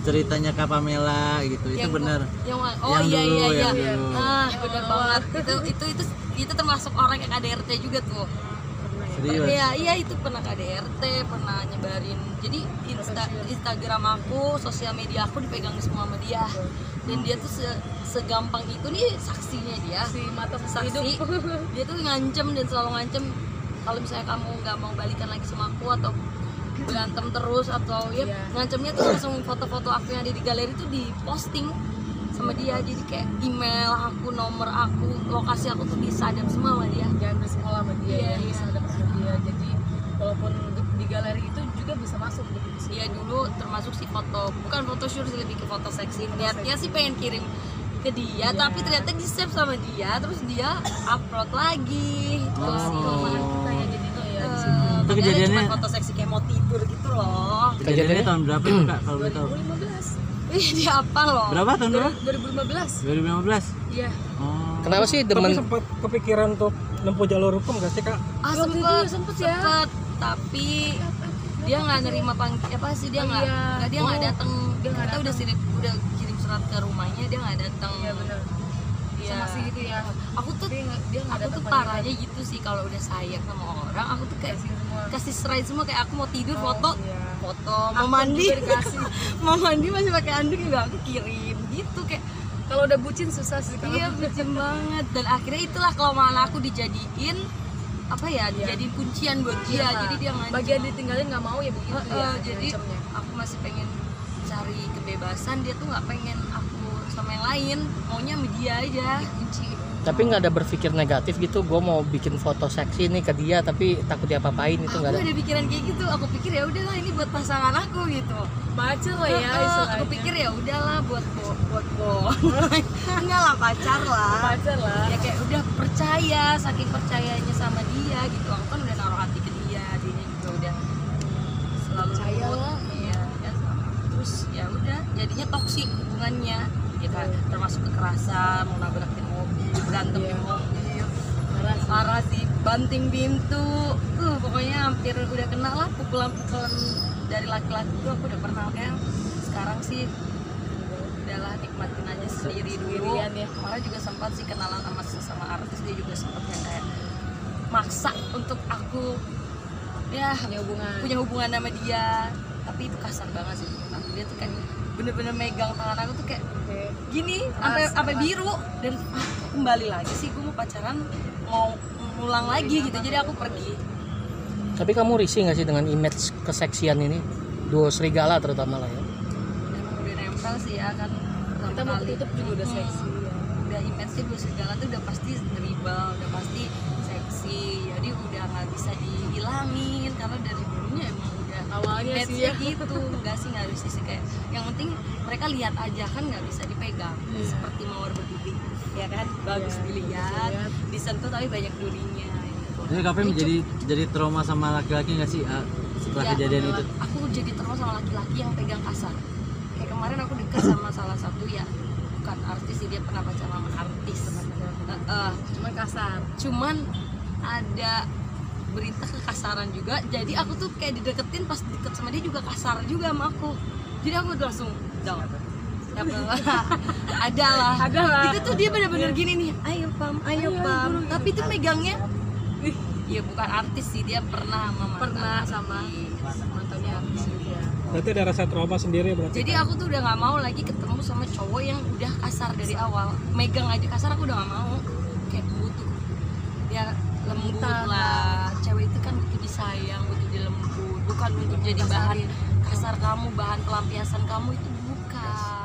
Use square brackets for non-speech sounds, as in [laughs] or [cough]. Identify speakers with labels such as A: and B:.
A: ceritanya Kak Pamela gitu itu
B: Yang-
A: benar
B: yang oh
A: Yang
B: iya
A: dulu,
B: iya iya
A: yang dulu.
B: ah benar banget itu itu itu itu termasuk orang yang KDRT juga tuh
A: serius
B: Iya, iya itu pernah KDRT, pernah nyebarin. Jadi Insta, Instagram aku, sosial media aku dipegang semua sama dia. Dan dia tuh se- segampang itu nih saksinya dia.
C: si mata
B: Saksi.
C: hidup
B: Dia tuh ngancem dan selalu ngancem kalau misalnya kamu nggak mau balikan lagi sama aku atau berantem terus atau ya
C: Iya.
B: ngancemnya tuh langsung foto-foto aku yang ada di galeri tuh diposting sama dia jadi kayak email aku nomor aku lokasi aku tuh disadap semua sama dia
C: jangan bersekolah sama dia
B: Iya,
C: ya
B: iya.
C: bisa dapat sama dia jadi walaupun di- galeri itu juga bisa masuk gitu
B: dia dulu termasuk si foto bukan foto shoot sih lebih ke foto seksi niatnya sih pengen kirim ke dia
C: Iya.
B: tapi ternyata di save sama dia terus dia upload lagi terus
A: Oh.
C: kelemahan kita ya jadinya ya di situ.
B: Eh,
A: Itu
B: makanya
A: kejadiannya-
B: cuma foto seksi kayak mau tidur gitu loh.
A: Kejadiannya tahun berapa itu Kak kalau tahu?
C: 2015
B: Ih, dia apa loh?
A: Berapa tahun berapa?
C: 2015
A: 2015
C: iya.
A: Oh.
D: Kenapa sih
E: Tapi
D: demen
E: sempat kepikiran untuk nempuh jalur hukum gak sih kak?
B: ah sempet
C: sempet ya.
B: sempet. Tapi dia nggak nerima panggil apa sih dia
C: Oh,
B: nggak
C: iya.
B: nggak dia nggak
C: Oh,
B: datang
C: dia nggak
B: kita udah
C: datang.
B: kirim udah kirim surat ke rumahnya dia nggak datang
C: iya benar
B: Iya.
C: sama sih gitu ya.
B: Aku tuh
C: dia nggak
B: aku tuh parahnya gitu sih kalau udah sayang sama orang aku tuh kayak
C: kasih semua.
B: kasih serai semua kayak aku mau tidur
C: Oh,
B: foto
C: iya.
B: foto. Mau
C: Akun
B: mandi [laughs] mau mandi masih pakai anduk juga aku kirim gitu kayak
C: kalau udah bucin susah sih kalau
B: iya [laughs] bucin banget. Dan akhirnya itulah kelemahan aku dijadiin apa ya dijadiin kuncian buat dia
C: Iya.
B: jadi dia ngancem
C: bagian ditinggalin nggak mau ya begitu
B: Eh,
C: ya
B: jadi aku masih pengen cari kebebasan dia tuh nggak pengen aku sama yang lain maunya sama dia aja.
D: Tapi nggak ada berpikir negatif gitu gue mau bikin foto seksi nih ke dia tapi takut diapa-apain itu
B: aku
D: nggak ada.
B: ada pikiran kayak gitu aku pikir ya udahlah ini buat pasangan aku gitu.
C: Macet lah ya istilahnya.
B: aku pikir ya udahlah buat bo buat bo. [laughs] Enggak lah pacar lah.
C: Pacar lah.
B: Ya kayak udah percaya saking percayanya sama dia gitu. Aku kan udah naruh hati ke dia dia juga udah selalu
C: Percaya lah.
B: ya. Sama. terus ya udah jadinya toksik hubungannya kan termasuk kekerasan mau nabrakin mobil berantem di
C: Iya.
B: mobil
C: parah sih.
B: parah sih banting pintu uh pokoknya hampir udah kena lah pukulan-pukulan dari laki-laki tuh aku udah pernah kan sekarang sih udahlah nikmatin aja sendiri dulu
C: ya.
B: kemarin juga sempat sih kenalan sama sama artis dia juga sempat yang kayak maksa untuk aku ya
C: punya hubungan
B: punya hubungan sama dia tapi itu kasar banget sih dia tuh kayak bener-bener megang tangan aku tuh kayak. Gini sampai sampai biru. Dan ah, kembali lagi sih gue mau pacaran mau ngulang lagi gitu. jadi aku pergi.
D: Tapi kamu risih nggak sih dengan image keseksian ini? Duo serigala terutama lah ya.
B: Emang udah nempel sih ya kan.
C: Kita mau tutup juga udah seksi. Ya.
B: udah image-nya dua segala tuh udah pasti dribble udah pasti seksi. Jadi udah nggak bisa dihilangin karena dari dulunya emang
C: awalnya sih ya
B: gitu. enggak sih nggak bisa sih kayak yang penting mereka lihat aja kan nggak bisa dipegang
C: Iya.
B: seperti mawar berduri ya kan? Bagus
C: Iya,
B: dilihat
C: dilihat.
B: disentuh tapi banyak durinya gitu.
A: jadi Kak Pem jadi jadi trauma sama laki-laki nggak sih ah, setelah
B: Ya,
A: kejadian itu?
B: aku jadi terus sama laki-laki yang pegang kasar. Kayak kemarin aku deket sama salah satu ya bukan artis sih dia pernah pacaran sama artis. Eh, eh,
C: cuma kasar.
B: Cuman ada berita kekasaran juga. Jadi aku tuh kayak dideketin pas deket sama dia juga kasar juga sama aku. Jadi aku udah langsung down [laughs] ada lah.
C: Ada lah.
B: itu tuh dia bener-bener gini nih ayo pam ayo pam. tapi itu megangnya ya bukan artis sih dia pernah sama mantan
C: pernah sama mantannya artis juga.
E: Berarti ada rasa trauma sendiri berarti.
B: jadi aku tuh udah nggak mau lagi ketemu sama cowok yang udah kasar dari awal. Megang aja kasar aku udah nggak mau. Kayak butuh. Ya lembut
C: Lembut
B: lah. Cewek itu kan butuh disayang butuh dilembut bukan untuk jadi bahan kasar kamu bahan pelampiasan kamu itu bukan